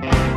Bye.